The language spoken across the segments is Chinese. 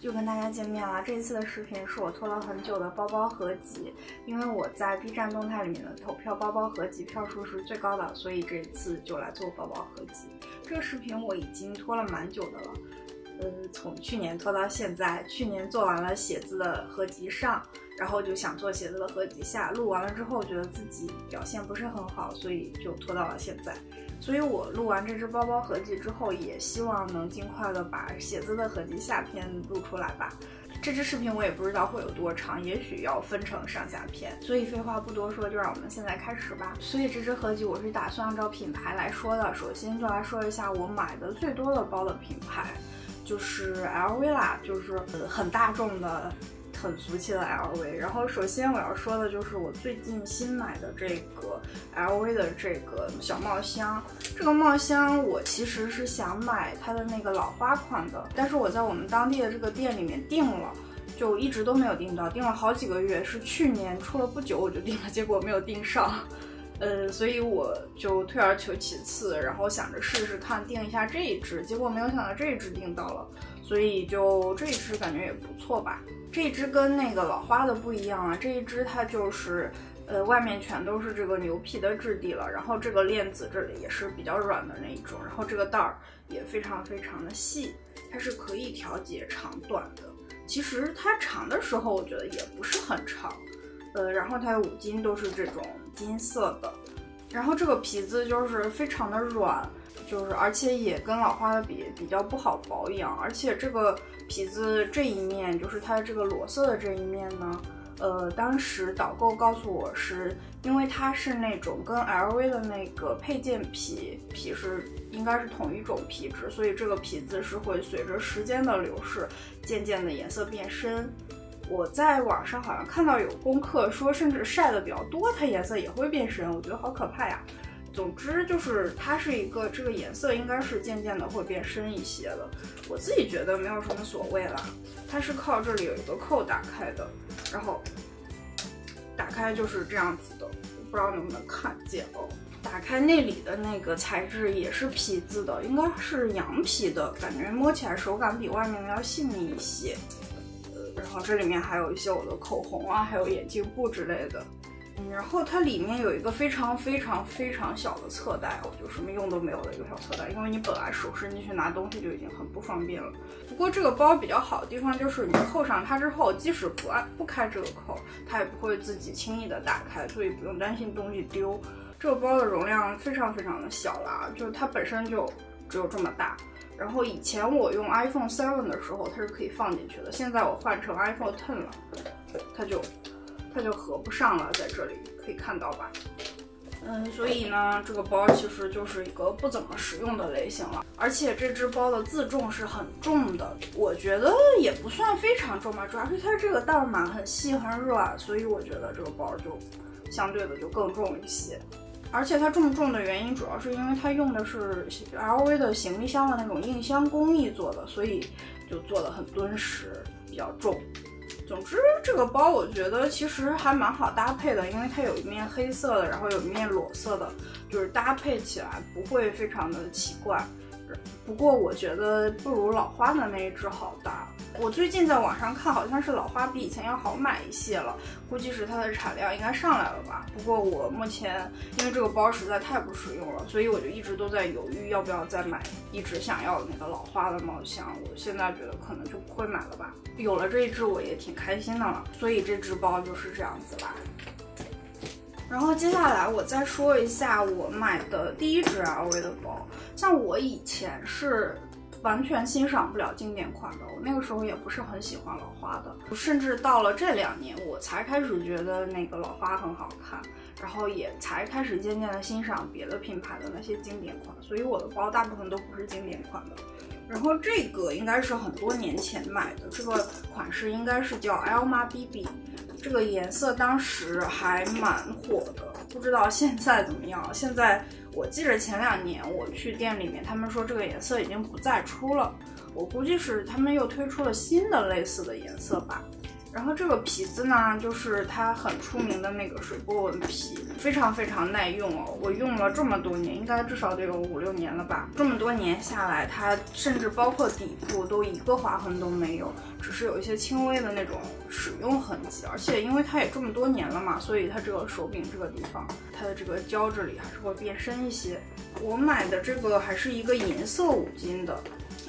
又跟大家见面了。这一次的视频是我拖了很久的包包合集，因为我在 B 站动态里面的投票包包合集票数是最高的，所以这一次就来做包包合集。这个视频我已经拖了蛮久的了，呃，从去年拖到现在。去年做完了鞋子的合集上，然后就想做鞋子的合集下，录完了之后觉得自己表现不是很好，所以就拖到了现在。所以我录完这只包包合集之后，也希望能尽快的把鞋子的合集下篇录出来吧。这支视频我也不知道会有多长，也许要分成上下篇。所以废话不多说，就让我们现在开始吧。所以这支合集我是打算按照品牌来说的。首先就来说一下我买的最多的包的品牌，就是 LV 啦，就是呃很大众的。很俗气的 LV，然后首先我要说的就是我最近新买的这个 LV 的这个小帽箱。这个帽箱我其实是想买它的那个老花款的，但是我在我们当地的这个店里面订了，就一直都没有订到，订了好几个月，是去年出了不久我就订了，结果没有订上，呃，所以我就退而求其次，然后想着试试看订一下这一只，结果没有想到这一只订到了，所以就这一只感觉也不错吧。这一只跟那个老花的不一样啊，这一只它就是，呃，外面全都是这个牛皮的质地了，然后这个链子这里也是比较软的那一种，然后这个带儿也非常非常的细，它是可以调节长短的。其实它长的时候我觉得也不是很长，呃，然后它的五金都是这种金色的，然后这个皮子就是非常的软。就是，而且也跟老花的比比较不好保养，而且这个皮子这一面，就是它的这个裸色的这一面呢，呃，当时导购告诉我是因为它是那种跟 LV 的那个配件皮皮是应该是同一种皮质，所以这个皮子是会随着时间的流逝，渐渐的颜色变深。我在网上好像看到有功课说，甚至晒的比较多，它颜色也会变深，我觉得好可怕呀。总之就是它是一个这个颜色应该是渐渐的会变深一些的，我自己觉得没有什么所谓啦。它是靠这里有一个扣打开的，然后打开就是这样子的，不知道能不能看见哦。打开内里的那个材质也是皮子的，应该是羊皮的，感觉摸起来手感比外面的要细腻一些。呃，然后这里面还有一些我的口红啊，还有眼镜布之类的。然后它里面有一个非常非常非常小的侧袋，我就什么用都没有的一个小侧袋，因为你本来手伸进去拿东西就已经很不方便了。不过这个包比较好的地方就是你扣上它之后，即使不按不开这个扣，它也不会自己轻易的打开，所以不用担心东西丢。这个包的容量非常非常的小啦，就是它本身就只有这么大。然后以前我用 iPhone 7的时候，它是可以放进去的，现在我换成 iPhone 10了，它就。它就合不上了，在这里可以看到吧？嗯，所以呢，这个包其实就是一个不怎么实用的类型了。而且这只包的自重是很重的，我觉得也不算非常重吧，主要是它这个袋嘛很细很软，所以我觉得这个包就相对的就更重一些。而且它这么重的原因，主要是因为它用的是 LV 的行李箱的那种硬箱工艺做的，所以就做的很敦实，比较重。总之，这个包我觉得其实还蛮好搭配的，因为它有一面黑色的，然后有一面裸色的，就是搭配起来不会非常的奇怪。不过我觉得不如老花的那一只好搭。我最近在网上看，好像是老花比以前要好买一些了，估计是它的产量应该上来了吧。不过我目前因为这个包实在太不实用了，所以我就一直都在犹豫要不要再买一直想要的那个老花的猫箱。我现在觉得可能就不会买了吧。有了这一只我也挺开心的了，所以这只包就是这样子啦。然后接下来我再说一下我买的第一只 LV 的包，像我以前是完全欣赏不了经典款的，我那个时候也不是很喜欢老花的，甚至到了这两年我才开始觉得那个老花很好看，然后也才开始渐渐的欣赏别的品牌的那些经典款，所以我的包大部分都不是经典款的。然后这个应该是很多年前买的，这个款式应该是叫 Elma BB。这个颜色当时还蛮火的，不知道现在怎么样。现在我记着前两年我去店里面，他们说这个颜色已经不再出了。我估计是他们又推出了新的类似的颜色吧。然后这个皮子呢，就是它很出名的那个水波纹皮，非常非常耐用哦。我用了这么多年，应该至少得有五六年了吧。这么多年下来，它甚至包括底部都一个划痕都没有，只是有一些轻微的那种使用痕迹。而且因为它也这么多年了嘛，所以它这个手柄这个地方，它的这个胶这里还是会变深一些。我买的这个还是一个银色五金的。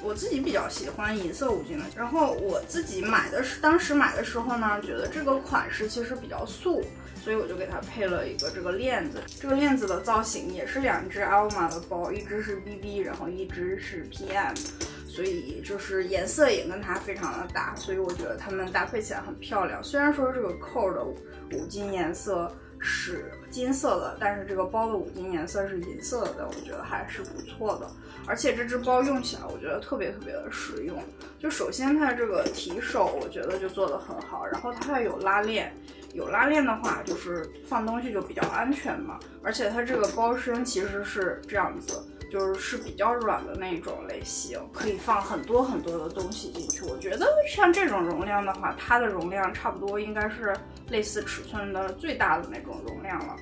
我自己比较喜欢银色五金的，然后我自己买的是当时买的时候呢，觉得这个款式其实比较素，所以我就给它配了一个这个链子。这个链子的造型也是两只 Alma 的包，一只是 BB，然后一只是 PM，所以就是颜色也跟它非常的搭，所以我觉得它们搭配起来很漂亮。虽然说这个扣的五金颜色。是金色的，但是这个包的五金颜色是银色的，我觉得还是不错的。而且这只包用起来，我觉得特别特别的实用。就首先它这个提手，我觉得就做的很好。然后它还有拉链，有拉链的话，就是放东西就比较安全嘛。而且它这个包身其实是这样子。就是是比较软的那种类型，可以放很多很多的东西进去。我觉得像这种容量的话，它的容量差不多应该是类似尺寸的最大的那种容量了。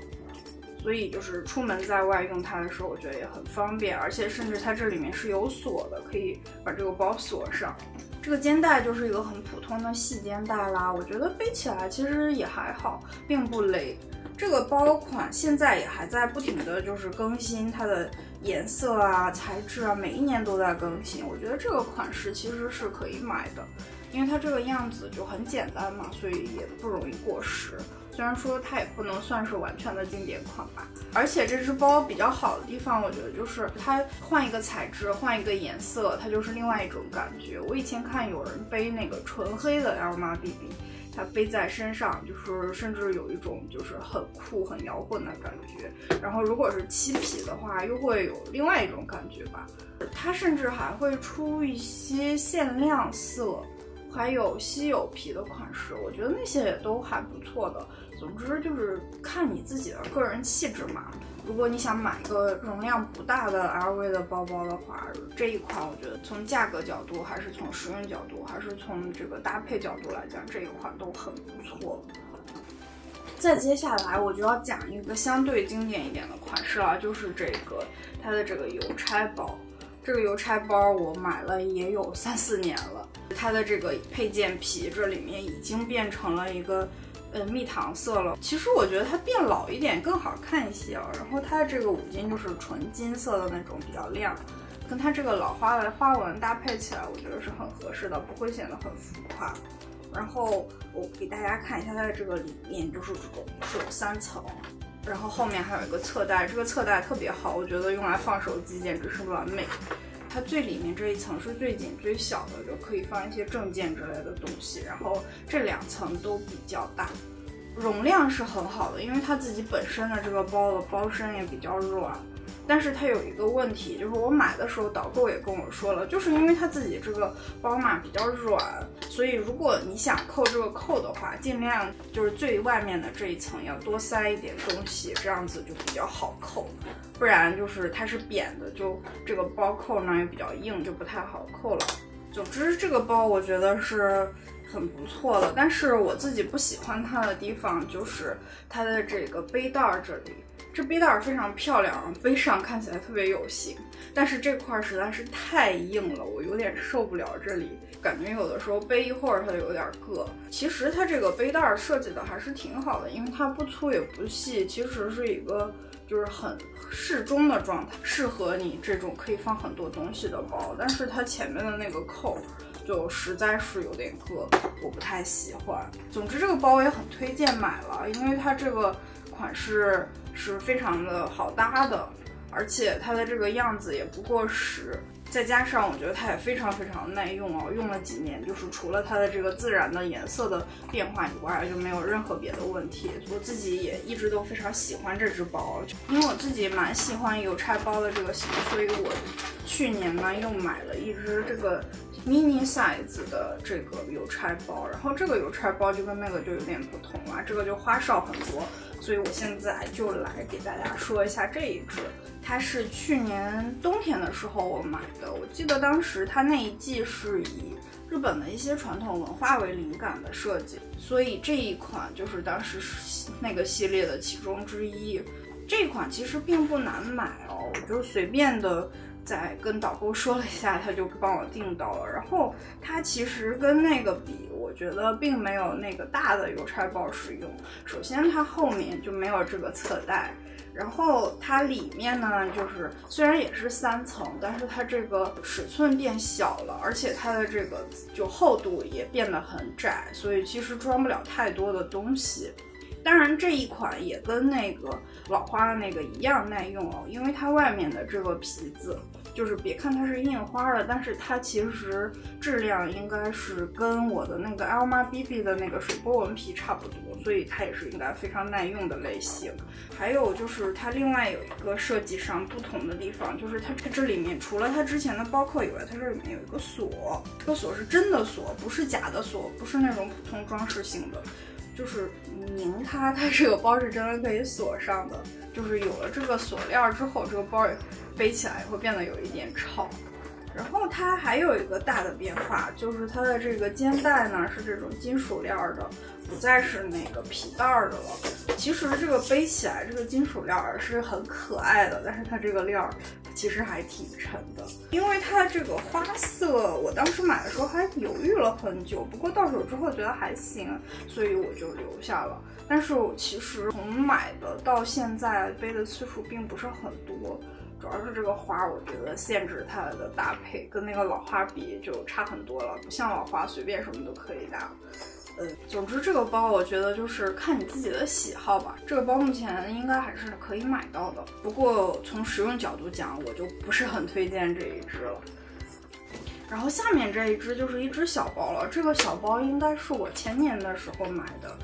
所以就是出门在外用它的时候，我觉得也很方便。而且甚至它这里面是有锁的，可以把这个包锁上。这个肩带就是一个很普通的细肩带啦，我觉得背起来其实也还好，并不勒。这个包款现在也还在不停的就是更新它的颜色啊、材质啊，每一年都在更新。我觉得这个款式其实是可以买的，因为它这个样子就很简单嘛，所以也不容易过时。虽然说它也不能算是完全的经典款吧，而且这只包比较好的地方，我觉得就是它换一个材质、换一个颜色，它就是另外一种感觉。我以前看有人背那个纯黑的 L 码 BB。它背在身上，就是甚至有一种就是很酷、很摇滚的感觉。然后如果是漆皮的话，又会有另外一种感觉吧。它甚至还会出一些限量色，还有稀有皮的款式，我觉得那些也都还不错的。总之就是看你自己的个人气质嘛。如果你想买一个容量不大的 LV 的包包的话，这一款我觉得从价格角度，还是从实用角度，还是从这个搭配角度来讲，这一款都很不错。再接下来我就要讲一个相对经典一点的款式了，就是这个它的这个邮差包。这个邮差包我买了也有三四年了，它的这个配件皮这里面已经变成了一个。呃，蜜糖色了。其实我觉得它变老一点更好看一些啊。然后它的这个五金就是纯金色的那种，比较亮，跟它这个老花的花纹搭配起来，我觉得是很合适的，不会显得很浮夸。然后我给大家看一下它的这个里面，就是这种是有三层，然后后面还有一个侧带，这个侧带特别好，我觉得用来放手机简直是完美。它最里面这一层是最紧最小的，就可以放一些证件之类的东西。然后这两层都比较大，容量是很好的，因为它自己本身的这个包的包身也比较软。但是它有一个问题，就是我买的时候导购也跟我说了，就是因为它自己这个包嘛比较软，所以如果你想扣这个扣的话，尽量就是最外面的这一层要多塞一点东西，这样子就比较好扣。不然就是它是扁的，就这个包扣呢也比较硬，就不太好扣了。总之这个包我觉得是很不错的，但是我自己不喜欢它的地方就是它的这个背带这里。这背带非常漂亮，背上看起来特别有型，但是这块实在是太硬了，我有点受不了这里，感觉有的时候背一会儿它就有点硌。其实它这个背带设计的还是挺好的，因为它不粗也不细，其实是一个就是很适中的状态，适合你这种可以放很多东西的包。但是它前面的那个扣就实在是有点硌，我不太喜欢。总之这个包也很推荐买了，因为它这个款式。是非常的好搭的，而且它的这个样子也不过时，再加上我觉得它也非常非常耐用哦，用了几年，就是除了它的这个自然的颜色的变化以外，就没有任何别的问题。我自己也一直都非常喜欢这只包，因为我自己蛮喜欢邮差包的这个型，所以我去年呢又买了一只这个。Mini size 的这个邮差包，然后这个邮差包就跟那个就有点不同了，这个就花哨很多，所以我现在就来给大家说一下这一只，它是去年冬天的时候我买的，我记得当时它那一季是以日本的一些传统文化为灵感的设计，所以这一款就是当时那个系列的其中之一。这款其实并不难买哦，我就随便的在跟导购说了一下，他就帮我订到了。然后它其实跟那个比，我觉得并没有那个大的邮差包实用。首先它后面就没有这个侧袋。然后它里面呢，就是虽然也是三层，但是它这个尺寸变小了，而且它的这个就厚度也变得很窄，所以其实装不了太多的东西。当然这一款也跟那个老花的那个一样耐用哦，因为它外面的这个皮子。就是别看它是印花的，但是它其实质量应该是跟我的那个 Elma BB 的那个水波纹皮差不多，所以它也是应该非常耐用的类型。还有就是它另外有一个设计上不同的地方，就是它这里面除了它之前的包扣以外，它这里面有一个锁，这个锁是真的锁，不是假的锁，不是那种普通装饰性的，就是拧它，它这个包是真的可以锁上的。就是有了这个锁链之后，这个包也。背起来会变得有一点吵，然后它还有一个大的变化，就是它的这个肩带呢是这种金属链的，不再是那个皮带的了。其实这个背起来这个金属链是很可爱的，但是它这个链儿其实还挺沉的，因为它的这个花色，我当时买的时候还犹豫了很久，不过到手之后觉得还行，所以我就留下了。但是我其实从买的到现在背的次数并不是很多。主要是这个花，我觉得限制它的搭配，跟那个老花比就差很多了，不像老花随便什么都可以搭。呃，总之这个包我觉得就是看你自己的喜好吧。这个包目前应该还是可以买到的，不过从实用角度讲，我就不是很推荐这一支了。然后下面这一支就是一只小包了，这个小包应该是我前年的时候买的。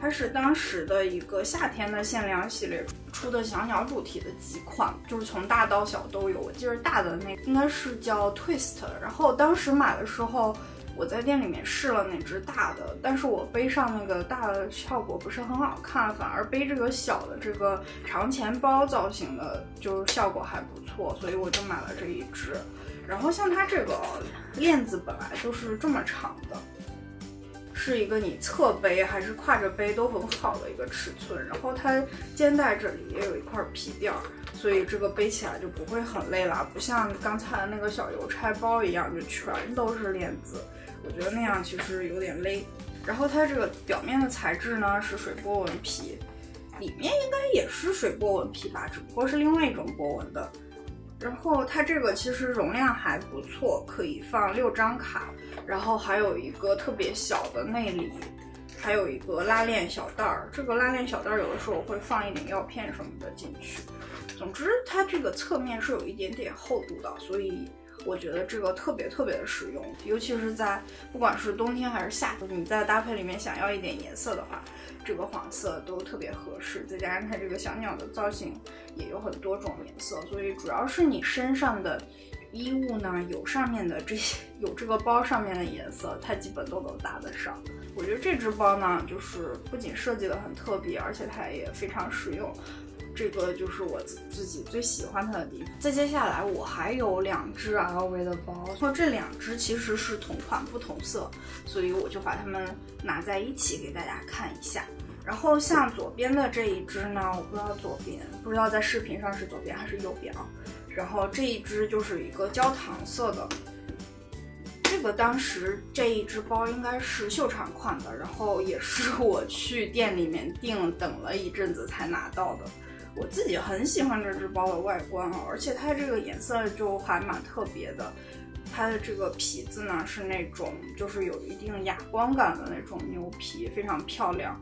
它是当时的一个夏天的限量系列出的小鸟主题的几款，就是从大到小都有。我记得大的那应该是叫 Twist，然后当时买的时候，我在店里面试了那只大的，但是我背上那个大的效果不是很好看，反而背这个小的这个长钱包造型的就是效果还不错，所以我就买了这一只。然后像它这个链子本来就是这么长的。是一个你侧背还是挎着背都很好的一个尺寸，然后它肩带这里也有一块皮垫儿，所以这个背起来就不会很累啦，不像刚才的那个小邮差包一样，就全都是链子，我觉得那样其实有点勒。然后它这个表面的材质呢是水波纹皮，里面应该也是水波纹皮吧，只不过是另外一种波纹的。然后它这个其实容量还不错，可以放六张卡，然后还有一个特别小的内里，还有一个拉链小袋儿。这个拉链小袋儿有的时候我会放一点药片什么的进去。总之，它这个侧面是有一点点厚度的，所以。我觉得这个特别特别的实用，尤其是在不管是冬天还是夏天，你在搭配里面想要一点颜色的话，这个黄色都特别合适。再加上它这个小鸟的造型也有很多种颜色，所以主要是你身上的衣物呢有上面的这些有这个包上面的颜色，它基本都能搭得上。我觉得这只包呢，就是不仅设计的很特别，而且它也非常实用。这个就是我自自己最喜欢它的地方。再接下来，我还有两只 LV 的包，说这两只其实是同款不同色，所以我就把它们拿在一起给大家看一下。然后像左边的这一只呢，我不知道左边，不知道在视频上是左边还是右边啊。然后这一只就是一个焦糖色的，这个当时这一只包应该是秀场款的，然后也是我去店里面订，等了一阵子才拿到的。我自己很喜欢这只包的外观啊，而且它这个颜色就还蛮特别的。它的这个皮子呢是那种就是有一定哑光感的那种牛皮，非常漂亮。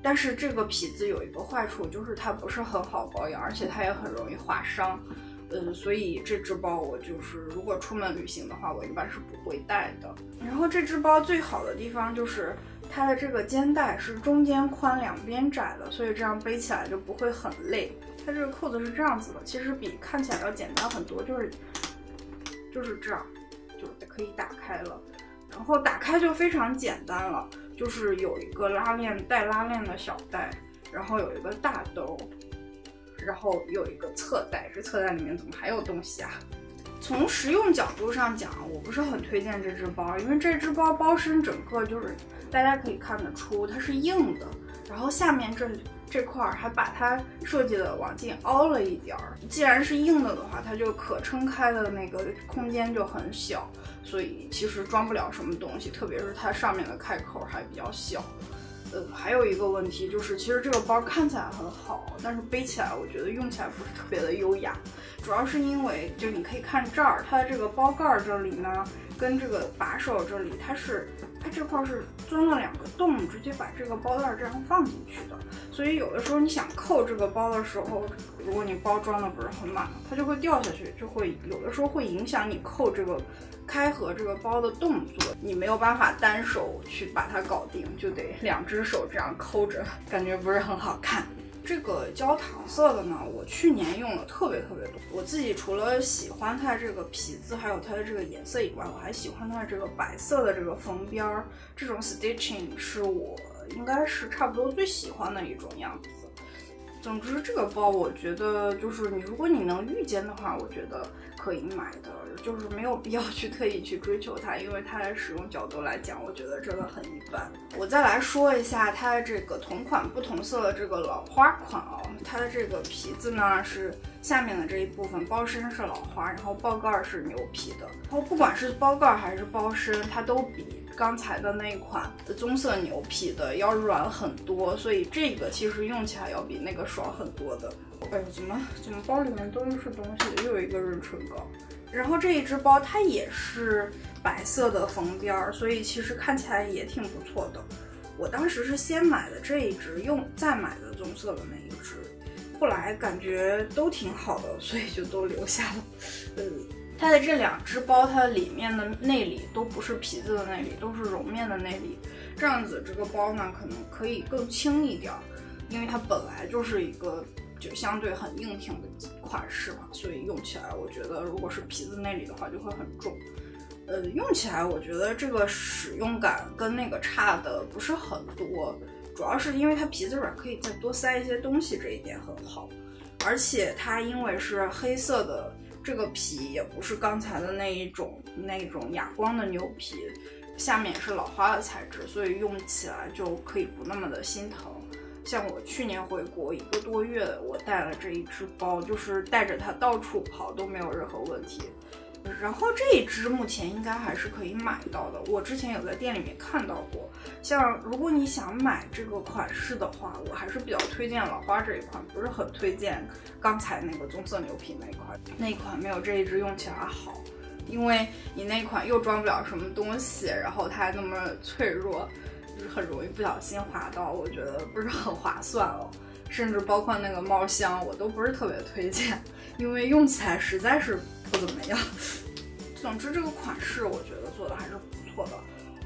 但是这个皮子有一个坏处，就是它不是很好保养，而且它也很容易划伤。嗯，所以这只包我就是如果出门旅行的话，我一般是不会带的。然后这只包最好的地方就是。它的这个肩带是中间宽两边窄的，所以这样背起来就不会很累。它这个扣子是这样子的，其实比看起来要简单很多，就是就是这样，就可以打开了。然后打开就非常简单了，就是有一个拉链带拉链的小袋，然后有一个大兜，然后有一个侧袋。这侧袋里面怎么还有东西啊？从实用角度上讲，我不是很推荐这只包，因为这只包包身整个就是大家可以看得出它是硬的，然后下面这这块还把它设计的往进凹了一点儿。既然是硬的的话，它就可撑开的那个空间就很小，所以其实装不了什么东西，特别是它上面的开口还比较小。呃，还有一个问题就是，其实这个包看起来很好，但是背起来我觉得用起来不是特别的优雅。主要是因为，就你可以看这儿，它的这个包盖儿这里呢，跟这个把手这里，它是它这块是钻了两个洞，直接把这个包袋这样放进去的。所以有的时候你想扣这个包的时候，如果你包装的不是很满，它就会掉下去，就会有的时候会影响你扣这个。开合这个包的动作，你没有办法单手去把它搞定，就得两只手这样扣着，感觉不是很好看。这个焦糖色的呢，我去年用了特别特别多。我自己除了喜欢它这个皮子，还有它的这个颜色以外，我还喜欢它这个白色的这个缝边儿，这种 stitching 是我应该是差不多最喜欢的一种样子。总之，这个包我觉得就是你，如果你能遇见的话，我觉得可以买的，就是没有必要去特意去追求它，因为它的使用角度来讲，我觉得真的很一般。我再来说一下它的这个同款不同色的这个老花款啊，它的这个皮子呢是下面的这一部分，包身是老花，然后包盖是牛皮的，然后不管是包盖还是包身，它都比。刚才的那款棕色牛皮的要软很多，所以这个其实用起来要比那个爽很多的。哎，怎么怎么包里面都是东西？又有一个润唇膏。然后这一只包它也是白色的缝边儿，所以其实看起来也挺不错的。我当时是先买的这一只，用再买的棕色的那一只，后来感觉都挺好的，所以就都留下了。嗯。它的这两只包，它里面的内里都不是皮子的内里，都是绒面的内里。这样子，这个包呢可能可以更轻一点，因为它本来就是一个就相对很硬挺的款式嘛，所以用起来我觉得如果是皮子内里的话就会很重。呃，用起来我觉得这个使用感跟那个差的不是很多，主要是因为它皮子软，可以再多塞一些东西，这一点很好。而且它因为是黑色的。这个皮也不是刚才的那一种那种哑光的牛皮，下面也是老花的材质，所以用起来就可以不那么的心疼。像我去年回国一个多月，我带了这一只包，就是带着它到处跑都没有任何问题。然后这一支目前应该还是可以买到的，我之前有在店里面看到过。像如果你想买这个款式的话，我还是比较推荐老花这一款，不是很推荐刚才那个棕色牛皮那一款，那一款没有这一支用起来好，因为你那款又装不了什么东西，然后它还那么脆弱，很容易不小心划到，我觉得不是很划算哦。甚至包括那个帽箱，我都不是特别推荐，因为用起来实在是。不怎么样。总之，这个款式我觉得做的还是不错的。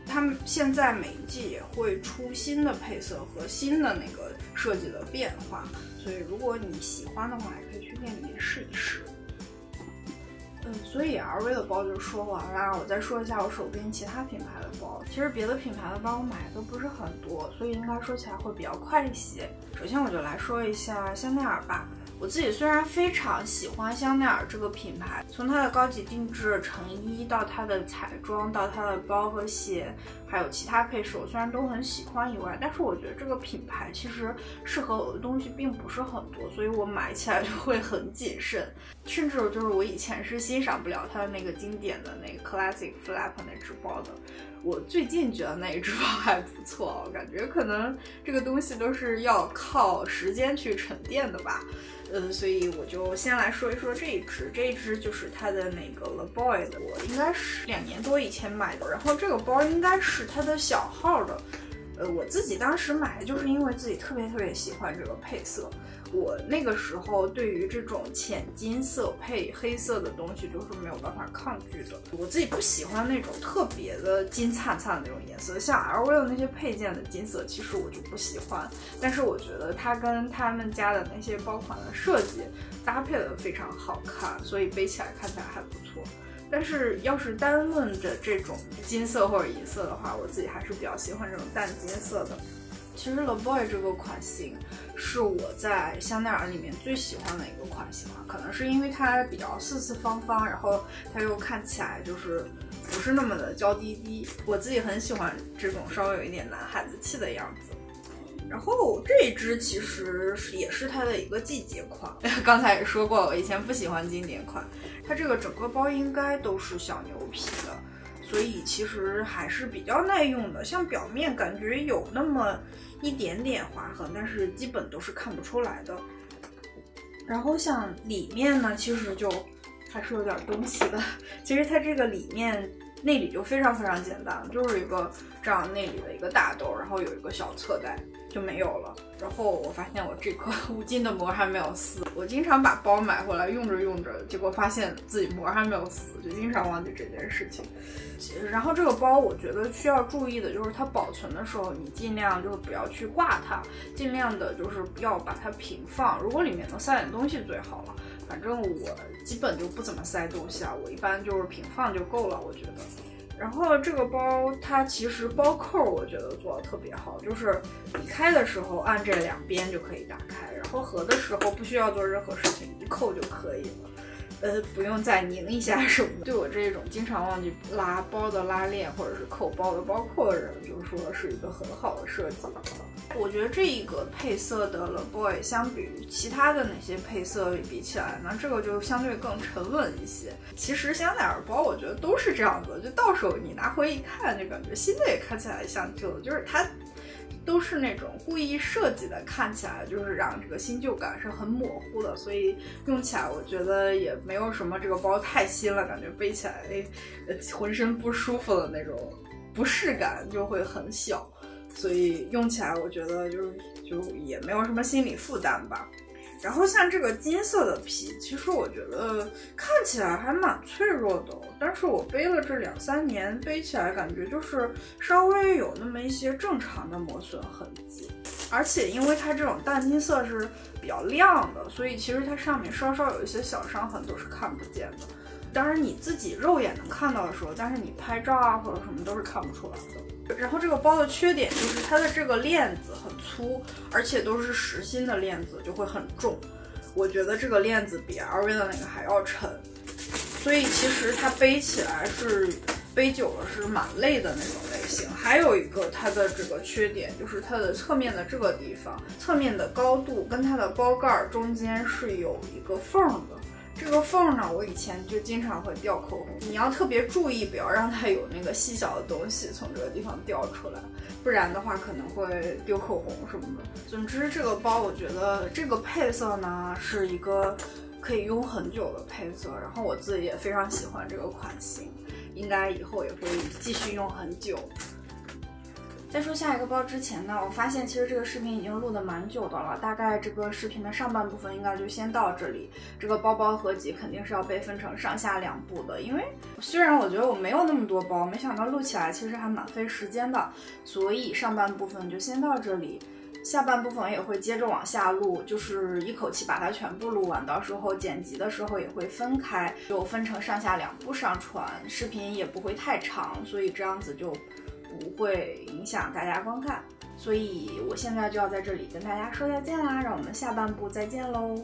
他们现在每一季也会出新的配色和新的那个设计的变化，所以如果你喜欢的话，也可以去店里面试一试。嗯，所以 LV 的包就说完了，我再说一下我手边其他品牌的包。其实别的品牌的包我买的都不是很多，所以应该说起来会比较快一些。首先我就来说一下香奈儿吧。我自己虽然非常喜欢香奈儿这个品牌，从它的高级定制成衣到它的彩妆，到它的包和鞋，还有其他配饰，我虽然都很喜欢以外，但是我觉得这个品牌其实适合我的东西并不是很多，所以我买起来就会很谨慎，甚至就是我以前是欣赏不了它的那个经典的那个 classic flap 那只包的，我最近觉得那一只包 还不错，我感觉可能这个东西都是要靠时间去沉淀的吧。嗯，所以我就先来说一说这一只，这一只就是它的那个 Leboy，的，我应该是两年多以前买的，然后这个包应该是它的小号的，呃，我自己当时买就是因为自己特别特别喜欢这个配色。我那个时候对于这种浅金色配黑色的东西都是没有办法抗拒的。我自己不喜欢那种特别的金灿灿的那种颜色，像 LV 的那些配件的金色，其实我就不喜欢。但是我觉得它跟他们家的那些包款的设计搭配的非常好看，所以背起来看起来还不错。但是要是单论着这种金色或者银色的话，我自己还是比较喜欢这种淡金色的。其实 Le Boy 这个款型是我在香奈儿里面最喜欢的一个款型了，可能是因为它比较四四方方，然后它又看起来就是不是那么的娇滴滴，我自己很喜欢这种稍微有一点男孩子气的样子。然后这一支其实是也是它的一个季节款，刚才也说过，我以前不喜欢经典款，它这个整个包应该都是小牛皮的。所以其实还是比较耐用的，像表面感觉有那么一点点划痕，但是基本都是看不出来的。然后像里面呢，其实就还是有点东西的。其实它这个里面内里就非常非常简单，就是一个这样内里的一个大兜，然后有一个小侧袋。就没有了。然后我发现我这颗 五金的膜还没有撕。我经常把包买回来用着用着，结果发现自己膜还没有撕，就经常忘记这件事情。然后这个包我觉得需要注意的就是它保存的时候，你尽量就是不要去挂它，尽量的就是要把它平放。如果里面能塞点东西最好了。反正我基本就不怎么塞东西啊，我一般就是平放就够了，我觉得。然后这个包它其实包扣我觉得做的特别好，就是你开的时候按这两边就可以打开，然后合的时候不需要做任何事情，一扣就可以了。呃，不用再拧一下什么的。对我这种经常忘记拉包的拉链或者是扣包的包扣的人，就是说是一个很好的设计。我觉得这一个配色的 Le Boy 相比于其他的那些配色比起来呢，这个就相对更沉稳一些。其实香奈儿包我觉得都是这样子，就到手你拿回一看，就感觉新的也看起来像旧的，就是它。都是那种故意设计的，看起来就是让这个新旧感是很模糊的，所以用起来我觉得也没有什么这个包太新了，感觉背起来呃浑身不舒服的那种不适感就会很小，所以用起来我觉得就是就也没有什么心理负担吧。然后像这个金色的皮，其实我觉得看起来还蛮脆弱的，但是我背了这两三年，背起来感觉就是稍微有那么一些正常的磨损痕迹，而且因为它这种淡金色是比较亮的，所以其实它上面稍稍有一些小伤痕都是看不见的。当然你自己肉眼能看到的时候，但是你拍照啊或者什么都是看不出来的。然后这个包的缺点就是它的这个链子很粗，而且都是实心的链子，就会很重。我觉得这个链子比 LV 的那个还要沉，所以其实它背起来是背久了是蛮累的那种类型。还有一个它的这个缺点就是它的侧面的这个地方，侧面的高度跟它的包盖中间是有一个缝的。这个缝呢，我以前就经常会掉口红，你要特别注意，不要让它有那个细小的东西从这个地方掉出来，不然的话可能会丢口红什么的。总之，这个包我觉得这个配色呢是一个可以用很久的配色，然后我自己也非常喜欢这个款型，应该以后也会继续用很久。在说下一个包之前呢，我发现其实这个视频已经录的蛮久的了，大概这个视频的上半部分应该就先到这里。这个包包合集肯定是要被分成上下两部的，因为虽然我觉得我没有那么多包，没想到录起来其实还蛮费时间的，所以上半部分就先到这里，下半部分也会接着往下录，就是一口气把它全部录完，到时候剪辑的时候也会分开，就分成上下两部上传，视频也不会太长，所以这样子就。不会影响大家观看，所以我现在就要在这里跟大家说再见啦，让我们下半部再见喽。